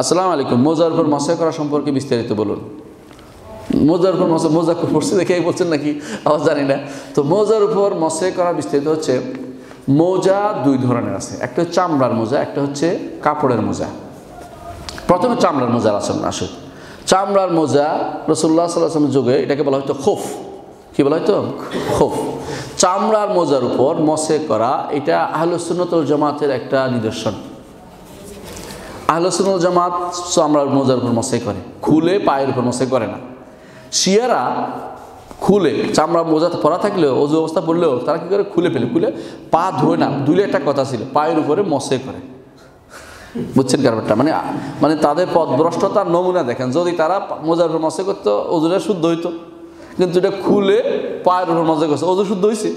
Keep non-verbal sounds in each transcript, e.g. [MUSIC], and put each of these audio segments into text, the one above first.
আসসালামু আলাইকুম, মোজার উপর মশা করা সম্পর্কে বিস্তারিত বলুন। মোজার উপর মশা মোজা পড়ছে দেখে বলছেন নাকি? আবার জানি না। তো মোজার উপর মশে করা বিস্তারিত হচ্ছে, মোজা দুই ধরনের আছে। একটা হচ্ছে চামড়ার মোজা, একটা হচ্ছে কাপড়ের মোজা। প্রথমে চামড়ার মোজার আসন আসুন। চামড়ার মোজা রসুল্লাহ সাল্লামের যুগে এটাকে বলা হয়তো খোফ। কি বলা হয়তো? খোফ। চামড়ার মোজার উপর মশে করা, এটা আহলসুন্নতল জমাতের একটা নিদর্শন। আহলসুন্নত জামাত চামড়ার মোজার উপর মশাই করে। খুলে পায়ের উপর মশাই করে না। শিয়ারা খুলে চামড়া মোজাতে পরা থাকলেও অজু অবস্থা পড়লেও তারা কী করে? খুলে ফেলে খুলে পা ধোয় না। দুলে একটা কথা ছিল পায়ের উপরে মশে করে। বুঝছেন ব্যাপারটা? মানে মানে তাদের পথভ্রষ্টতার নমুনা দেখেন। যদি তারা মোজার উপর মশে করতো অজুটা শুদ্ধ হইতো। কিন্তু এটা খুলে পায়ের উপর মজা করছে। অজু শুদ্ধ হয়েছে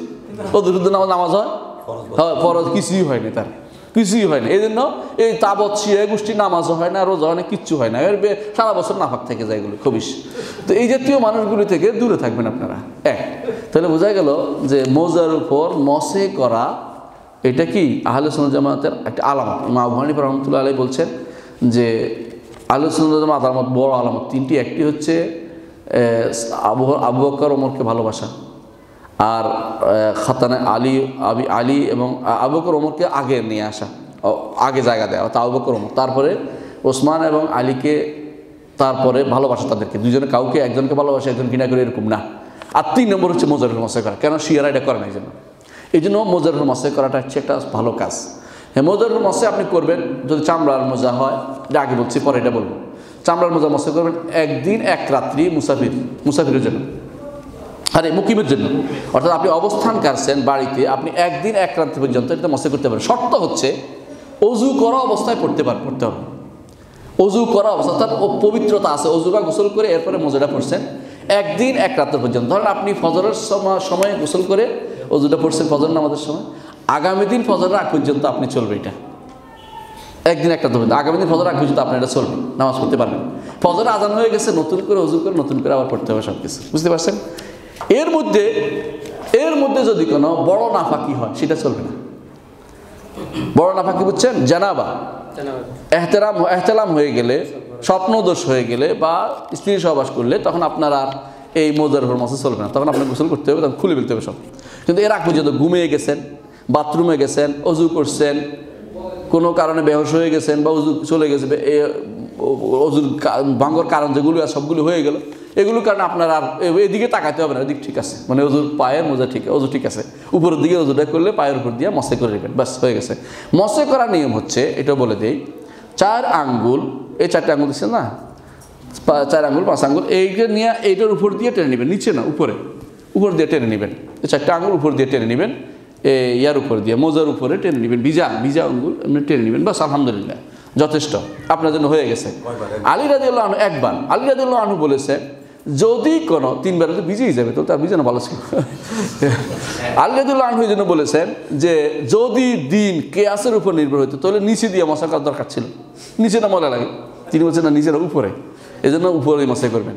অজু শুদ্ধ নামাজ নামাজ হয় হয় ফরজ কিছুই হয়নি তার। কিছুই হয় না। এই জন্য এই তাবৎ শিয়া গোষ্ঠী নামাজও হয় না রোজা হয় না, কিচ্ছু হয় না। এর সারা বছর নাফাক থেকে যায় এগুলো তো এই জাতীয় মানুষগুলি থেকে দূরে থাকবেন আপনারা। এক, তাহলে বোঝা গেল যে মোজার উপর মসে করা এটা কি? আহলে জামাতের একটা আলামত। মা আবহানি রহমতুল্লাহ আলাই বলছেন যে আহলে জামাত আলামত বড় আলামত তিনটি। একটি হচ্ছে আবু আবু বকর ওমরকে ভালোবাসা। আর খাতানে আলী, আবি, আলী এবং আ- আবু ওমরকে আগে নিয়ে আসা আগে জায়গা দেওয়া তা আবু বকর ওমর। তারপরে ওসমান এবং আলীকে তারপরে ভালোবাসা তাদেরকে। দুজনে কাউকে, একজনকে ভালোবাসে, একজন কিনা করে এরকম না। আর তিন নম্বর হচ্ছে মোজারুল মশাই করা কেন? শিয়ারা এটা করে না এই জন্য এই জন্য মোজারুল মশাই করাটা হচ্ছে একটা ভালো কাজ। হ্যাঁ মোজারুল মশাই আপনি করবেন, যদি চামড়ার মোজা হয়, এটা আগে বলছি, পরে এটা বলব। চামড়ার মোজা মশাই করবেন, একদিন, এক রাত্রি মুসাফির, মুসাফিরের জন্য। আরে, মুকিমের জন্য। অর্থাৎ আপনি অবস্থান কারছেন বাড়িতে, আপনি একদিন এক রাত্রি পর্যন্ত এটা মশে করতে পারেন শর্ত হচ্ছে, অজু করা অবস্থায় পড়তে পার, পড়তে হবে। অজু করা অবস্থা, অর্থাৎ ও পবিত্রতা আছে, অজু বা গোসল করে এরপরে মজাটা পড়ছেন। একদিন এক রাত্র পর্যন্ত। ধরেন আপনি ফজরের সময় সময় গোসল করে অজুটা পড়ছেন, ফজর নামাজের সময়। আগামী দিন ফজরের আগ পর্যন্ত আপনি চলবে এটা। একদিন একটা ধরবেন আগামী দিন ফজর আগ পর্যন্ত আপনার এটা চলবে নামাজ পড়তে পারবেন। ফজর আজান হয়ে গেছে, নতুন করে অজু করে, নতুন করে আবার পড়তে হবে সব কিছু বুঝতে পারছেন? এর মধ্যে এর মধ্যে যদি কোনো বড় নাফাকি হয় সেটা চলবে না। বড় নাফাকি বুঝছেন? জানাবা। এহতেরাম এহতেলাম হয়ে গেলে স্বপ্নদোষ হয়ে গেলে বা স্ত্রী সহবাস করলে তখন আপনার আর এই মোজার উপর মাসে চলবে না। তখন আপনার গোসল করতে হবে তখন খুলে ফেলতে হবে সব। কিন্তু এর আগ পর্যন্ত ঘুমিয়ে গেছেন বাথরুমে গেছেন অজু করছেন কোনো কারণে বেহস হয়ে গেছেন বা অজু চলে গেছে অজুর ভাঙ্গর কারণ যেগুলো সবগুলো হয়ে গেল এগুলোর কারণে আপনার আর এদিকে তাকাতে হবে না, এদিক ঠিক আছে। মানে ওজুর পায়ের মোজা ঠিক অজু ঠিক আছে। উপরের দিকে অজুটা করলে পায়ের উপর দিয়ে মশে করে নেবেন, ব্যাস, হয়ে গেছে। মশে করার নিয়ম হচ্ছে এটা বলে দেই, চার আঙ্গুল, এই চারটে আঙ্গুল দিচ্ছে না? চার আঙ্গুল, পাঁচ আঙ্গুল, এইটা নিয়ে এইটার উপর দিয়ে টেনে নেবেন, নিচে না, উপরে। উপর দিয়ে টেনে নেবেন। এই চারটে আঙ্গুল উপর দিয়ে টেনে নেবেন ইয়ার উপর দিয়ে, মোজার উপরে টেনে নেবেন, ভিজা ভিজা আঙ্গুল, এমনি টেনে নেবেন বাস আলহামদুলিল্লাহ। যথেষ্ট। আপনার জন্য হয়ে গেছে। আলী রাজিউল্লাহ আনহু একবার, আলী রাজিউল্লাহ আনু বলেছে, যদি কোনো তিনবার তো ভিজেই যাবে, তো তার ভিজানো ভালো ছিল। [LAUGHS] আলী আনহু এই জন্য বলেছেন যে, যদি দিন কেয়াসের উপর নির্ভর হতো তাহলে নিচে দিয়ে মশা করার দরকার ছিল। নিচে না মজা লাগে। তিনি বলছেন, না নিচে না উপরে। এই জন্য উপরে মশাই করবেন।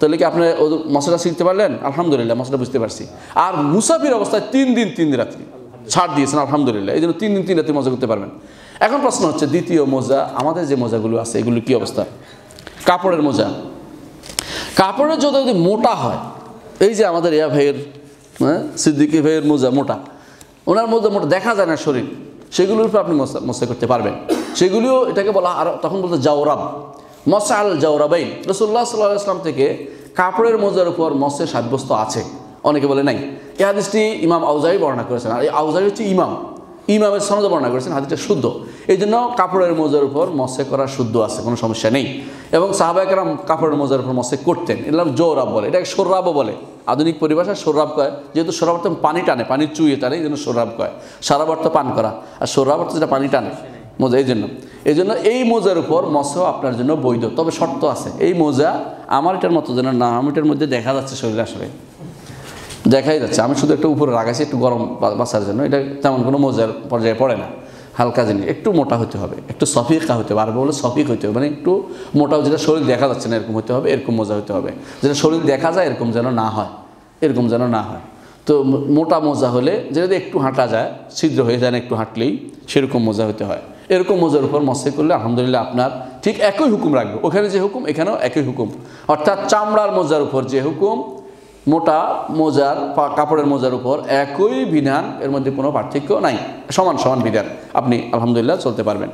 তাহলে কি আপনি ও মশাটা শিখতে পারলেন? আলহামদুলিল্লাহ, মশাটা বুঝতে পারছি। আর মুসাফির অবস্থায় তিন দিন, তিন রাত্রি। ছাড় দিয়েছেন, আলহামদুলিল্লাহ। এই জন্য তিন দিন, তিন রাত্রি মজা করতে পারবেন। এখন প্রশ্ন হচ্ছে, দ্বিতীয় মোজা, আমাদের যে মোজাগুলো আছে, এগুলো কি অবস্থা? কাপড়ের মোজা। কাপড়ের যদি যদি মোটা হয়, এই যে আমাদের ইয়া ভাইয়ের হ্যাঁ সিদ্দিকি ভাইয়ের মোজা মোটা, ওনার মোজা মোটা, দেখা যায় না শরীর। সেগুলোর উপর আপনি মশা করতে পারবেন। সেগুলিও এটাকে বলা আর, তখন বলতে জাওরাব। মশা আল জাওরাবাইন রসুল্লাহ সাল্লাহ ইসলাম থেকে কাপড়ের মোজার উপর মশে সাব্যস্ত আছে। অনেকে বলে নাই। এই হাদিসটি ইমাম আউজাই বর্ণনা করেছেন। আর এই আউজাই হচ্ছে ইমাম। ইমামের সনদে বর্ণনা করেছেন, হাদিসটা শুদ্ধ। এই জন্য কাপড়ের মোজার উপর মশে করা শুদ্ধ আছে, কোনো সমস্যা নেই। এবং সাহাবাহাম কাপড়ের মোজার উপর মশে করতেন। এলাম জোরাব বলে, এটাকে সোর্রাবও বলে। আধুনিক পরিভাষা সোর্রাব কয়, যেহেতু সোর্রাব অর্থ পানি টানে, পানি চুইয়ে টানে এই জন্য সোর্রাব কয়। সারাব পান করা, আর সোর্রাব অর্থ যেটা পানি টানে, মোজা এই জন্য এই জন্য এই মোজার উপর মশাও আপনার জন্য বৈধ, তবে শর্ত আছে, এই মোজা আমার এটার মতো যেন না আমার এটার মধ্যে দেখা যাচ্ছে শরীরে আসলে। দেখাই যাচ্ছে। আমি শুধু একটু উপরে রাখাইছি একটু গরম বা- বাঁচার জন্য। এটা তেমন কোনো মজার পর্যায়ে পড়ে না। হালকা জিনিস। একটু মোটা হতে হবে। একটু সফিকা হতে হবে। আরবে বলে সফিক হতে হবে। মানে একটু মোটাও যেটা শরীর দেখা যাচ্ছে না এরকম হতে হবে, এরকম মজা হতে হবে। যেটা শরীর দেখা যায়, এরকম যেন না হয়। এরকম যেন না হয়। তো মোটা মোজা হলে যেটা একটু হাঁটা যায়, ছিদ্র হয়ে যায় না একটু হাঁটলেই, সেরকম মোজা হতে হয়। এরকম মোজার উপর মসে করলে আলহামদুলিল্লাহ আপনার ঠিক একই হুকুম রাখবে। ওখানে যে হুকুম, এখানেও একই হুকুম। অর্থাৎ চামড়ার মোজার উপর যে হুকুম মোটা মোজার বা কাপড়ের মোজার উপর একই বিধান, এর মধ্যে কোনো পার্থক্য নাই। সমান সমান বিধান। আপনি আলহামদুলিল্লাহ চলতে পারবেন।